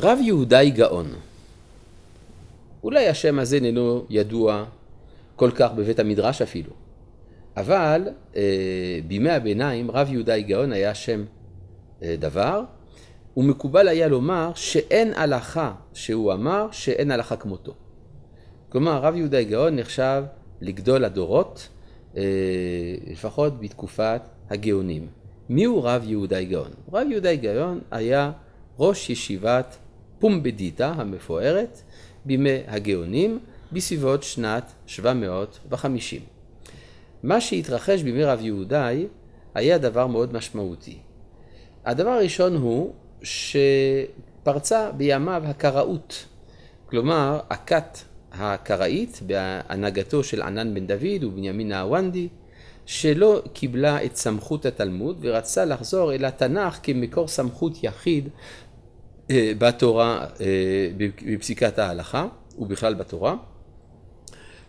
רב יהודאי גאון. אולי השם הזה איננו ידוע כל כך בבית המדרש אפילו, אבל אה, בימי הביניים רב יהודאי גאון היה שם אה, דבר, ומקובל היה לומר שאין הלכה שהוא אמר שאין הלכה כמותו. כלומר, רב יהודה גאון נחשב לגדול הדורות, אה, לפחות בתקופת הגאונים. מי הוא רב יהודה גאון? רב יהודה גאון היה ראש ישיבת פומבדיטה המפוארת בימי הגאונים בסביבות שנת 750. מה שהתרחש בימי רב יהודאי היה דבר מאוד משמעותי. הדבר הראשון הוא שפרצה בימיו הקראות, כלומר הכת הקראית בהנהגתו של ענן בן דוד ובנימין נהוונדי, שלא קיבלה את סמכות התלמוד ורצה לחזור אל התנ"ך כמקור סמכות יחיד בתורה, אה, בפסיקת ההלכה ובכלל בתורה.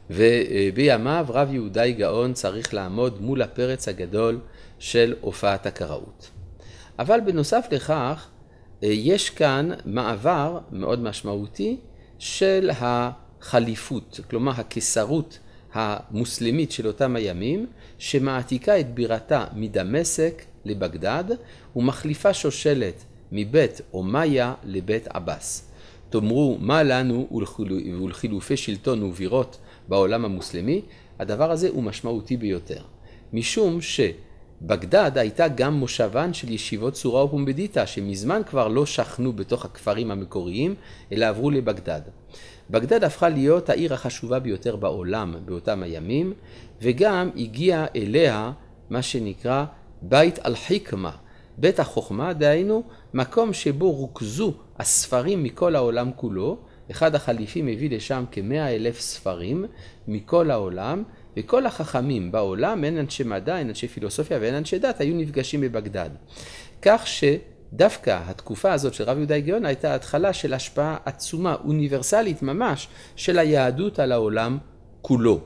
ובימיו רב יהודאי גאון צריך לעמוד מול הפרץ הגדול של הופעת הקראות. אבל בנוסף לכך, אה, יש כאן מעבר מאוד משמעותי של החליפות, כלומר הקיסרות המוסלמית של אותם הימים, שמעתיקה את בירתה מדמשק לבגדד ומחליפה שושלת מבית אומיה לבית עבאס. תאמרו מה לנו ולחילופי שלטון ובירות בעולם המוסלמי, הדבר הזה הוא משמעותי ביותר. משום שבגדד הייתה גם מושבן של ישיבות צורה ופומבדיטה, שמזמן כבר לא שכנו בתוך הכפרים המקוריים, אלא עברו לבגדד. בגדד הפכה להיות העיר החשובה ביותר בעולם באותם הימים, וגם הגיע אליה מה שנקרא בית אל-חיקמה, בית החוכמה, דהיינו מקום שבו רוכזו הספרים מכל העולם כולו, אחד החליפים הביא לשם כמאה אלף ספרים מכל העולם, וכל החכמים בעולם, הן אנשי מדע, הן אנשי פילוסופיה והן אנשי דת, היו נפגשים בבגדד. כך שדווקא התקופה הזאת של רב יהודה הגיון הייתה התחלה של השפעה עצומה, אוניברסלית ממש, של היהדות על העולם כולו.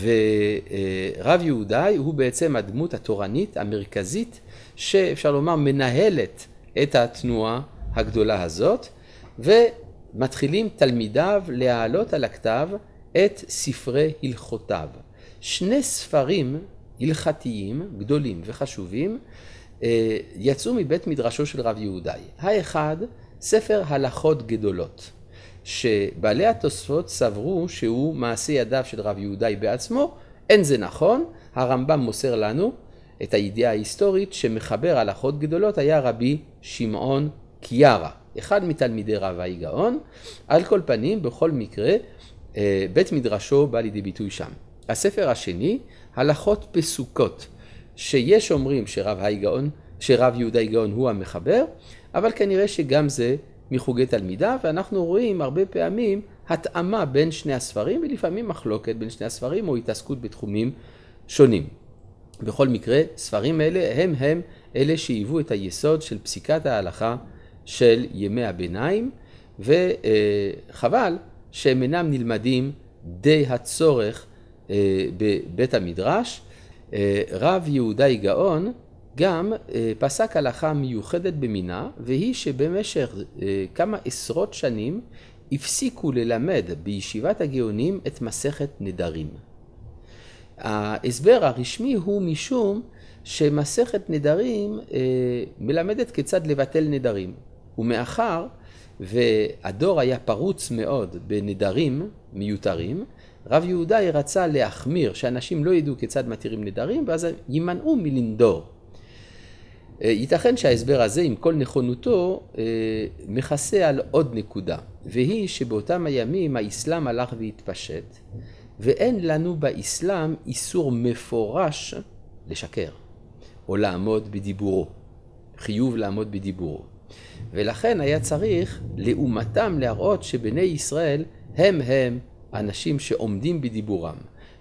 ורב יהודאי הוא בעצם הדמות התורנית המרכזית שאפשר לומר מנהלת את התנועה הגדולה הזאת, ומתחילים תלמידיו להעלות על הכתב את ספרי הלכותיו. שני ספרים הלכתיים גדולים וחשובים אה, יצאו מבית מדרשו של רב יהודאי. האחד, ספר הלכות גדולות, שבעלי התוספות סברו שהוא מעשה ידיו של רב יהודאי בעצמו, אין זה נכון, הרמב"ם מוסר לנו את הידיעה ההיסטורית שמחבר הלכות גדולות היה רבי שמעון קיארה, אחד מתלמידי רב גאון, על כל פנים, בכל מקרה, אה, בית מדרשו בא לידי ביטוי שם. הספר השני, הלכות פסוקות, שיש אומרים שרב גאון, שרב יהודה גאון הוא המחבר, אבל כנראה שגם זה מחוגי תלמידיו, ואנחנו רואים הרבה פעמים התאמה בין שני הספרים, ולפעמים מחלוקת בין שני הספרים או התעסקות בתחומים שונים. בכל מקרה, ספרים אלה הם הם אלה שהיוו את היסוד של פסיקת ההלכה של ימי הביניים, וחבל שהם אינם נלמדים די הצורך אה, בבית המדרש. אה, רב יהודאי גאון גם אה, פסק הלכה מיוחדת במינה, והיא שבמשך כמה עשרות שנים הפסיקו ללמד בישיבת הגאונים את מסכת נדרים. ההסבר הרשמי הוא משום שמסכת נדרים אה, מלמדת כיצד לבטל נדרים. ומאחר והדור היה פרוץ מאוד בנדרים מיותרים, רב יהודה רצה להחמיר, שאנשים לא ידעו כיצד מתירים נדרים, ואז יימנעו מלנדור. אה, ייתכן שההסבר הזה, עם כל נכונותו, אה, מכסה על עוד נקודה, והיא שבאותם הימים האסלאם הלך והתפשט, ואין לנו באסלאם איסור מפורש לשקר, או לעמוד בדיבורו, חיוב לעמוד בדיבורו. ולכן היה צריך לעומתם להראות שבני ישראל הם הם אנשים שעומדים בדיבורם.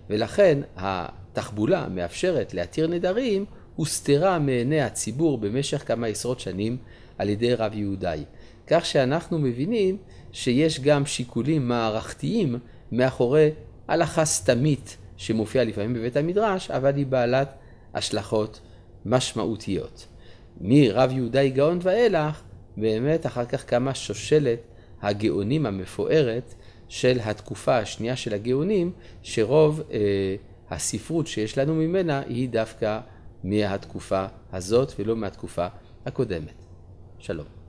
ולכן התחבולה מאפשרת להתיר נדרים הוסתרה מעיני הציבור במשך כמה עשרות שנים על ידי רב יהודאי. כך שאנחנו מבינים שיש גם שיקולים מערכתיים מאחורי הלכה סתמית שמופיעה לפעמים בבית המדרש, אבל היא בעלת השלכות משמעותיות. מרב יהודה גאון ואילך, באמת אחר כך קמה שושלת הגאונים המפוארת של התקופה השנייה של הגאונים, שרוב אה, הספרות שיש לנו ממנה היא דווקא מהתקופה הזאת ולא מהתקופה הקודמת. שלום.